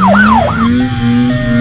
Mm-hmm.